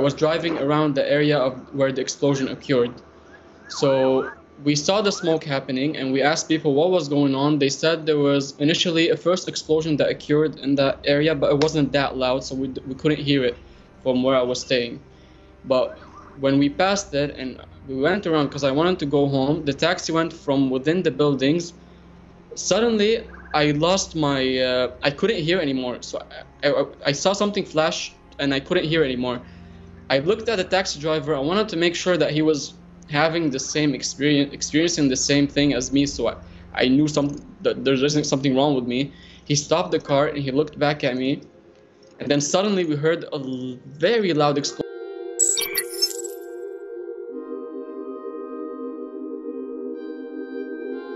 was driving around the area of where the explosion occurred. So we saw the smoke happening and we asked people what was going on. They said there was initially a first explosion that occurred in that area, but it wasn't that loud, so we, we couldn't hear it from where I was staying. But when we passed it and we went around because I wanted to go home, the taxi went from within the buildings. Suddenly, I lost my, uh, I couldn't hear anymore. So I, I, I saw something flash and I couldn't hear anymore. I looked at the taxi driver. I wanted to make sure that he was having the same experience, experiencing the same thing as me. So I, I knew that there's something wrong with me. He stopped the car and he looked back at me, and then suddenly we heard a very loud explosion